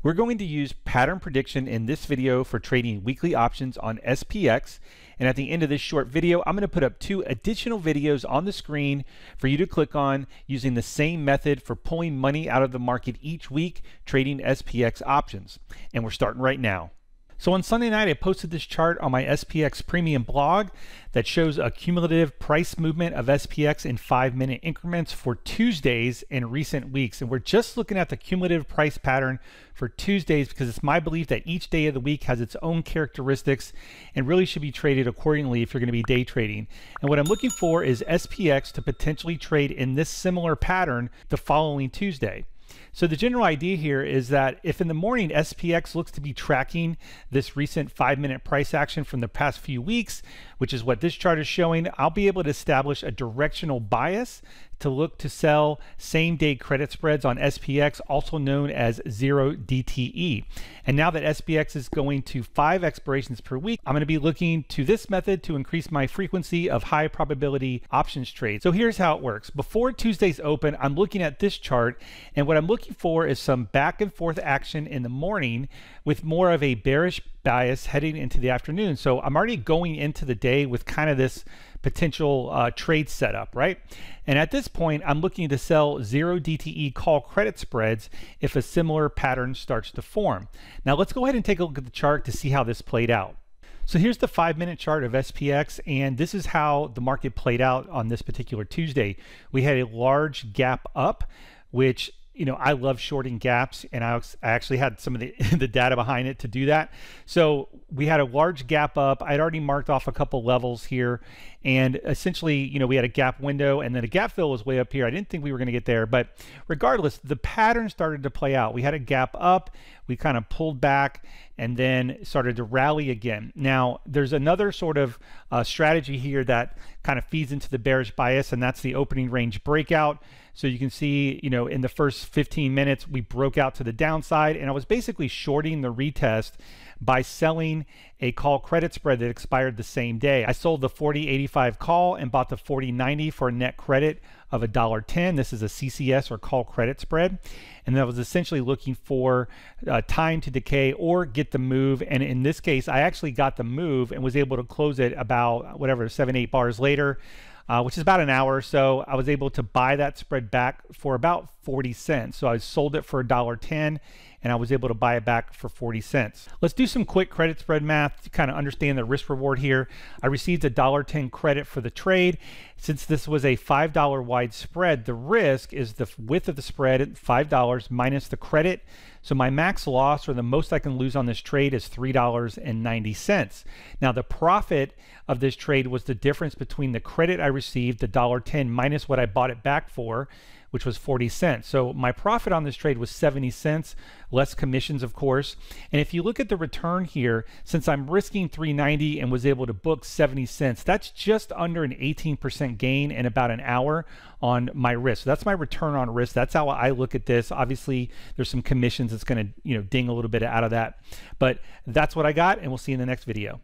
We're going to use pattern prediction in this video for trading weekly options on SPX. And at the end of this short video, I'm going to put up two additional videos on the screen for you to click on using the same method for pulling money out of the market each week trading SPX options. And we're starting right now. So on Sunday night, I posted this chart on my SPX Premium blog that shows a cumulative price movement of SPX in five minute increments for Tuesdays in recent weeks. And we're just looking at the cumulative price pattern for Tuesdays because it's my belief that each day of the week has its own characteristics and really should be traded accordingly if you're going to be day trading. And what I'm looking for is SPX to potentially trade in this similar pattern the following Tuesday. So the general idea here is that if in the morning SPX looks to be tracking this recent five minute price action from the past few weeks, which is what this chart is showing, I'll be able to establish a directional bias to look to sell same day credit spreads on SPX, also known as zero DTE. And now that SPX is going to five expirations per week, I'm going to be looking to this method to increase my frequency of high probability options trades. So here's how it works. Before Tuesday's open, I'm looking at this chart, and what I'm looking for is some back and forth action in the morning with more of a bearish bias heading into the afternoon. So I'm already going into the day with kind of this potential uh, trade setup, right? And at this point, I'm looking to sell zero DTE call credit spreads if a similar pattern starts to form. Now let's go ahead and take a look at the chart to see how this played out. So here's the five minute chart of SPX, and this is how the market played out on this particular Tuesday. We had a large gap up, which you know, I love shorting gaps, and I, actually had some of the, the data behind it to do that. So we had a large gap up. I'd already marked off a couple levels here, and essentially, you know, we had a gap window, and then a gap fill was way up here. I didn't think we were going to get there, but regardless, the pattern started to play out. We had a gap up, we kind of pulled back, and then started to rally again. Now, there's another sort of uh, strategy here that kind of feeds into the bearish bias, and that's the opening range breakout. So you can see, you know, in the first 15 minutes, we broke out to the downside and I was basically shorting the retest by selling a call credit spread that expired the same day. I sold the 4085 call and bought the 4090 for net credit of $1.10. This is a CCS or call credit spread. And that was essentially looking for uh, time to decay or get the move. And in this case, I actually got the move and was able to close it about whatever, seven, eight bars later uh, which is about an hour or so. I was able to buy that spread back for about 40 cents. So I sold it for $1.10 and I was able to buy it back for 40 cents. Let's do some quick credit spread math to kind of understand the risk reward here. I received a $1.10 credit for the trade. Since this was a $5 wide spread, the risk is the width of the spread at $5 minus the credit. So my max loss or the most I can lose on this trade is $3.90. Now the profit of this trade was the difference between the credit I received, the $1.10 minus what I bought it back for, which was 40 cents. So my profit on this trade was 70 cents, less commissions, of course. And if you look at the return here, since I'm risking 390 and was able to book 70 cents, that's just under an 18% gain in about an hour on my risk. So that's my return on risk. That's how I look at this. Obviously, there's some commissions that's going to, you know, ding a little bit out of that. But that's what I got, and we'll see you in the next video.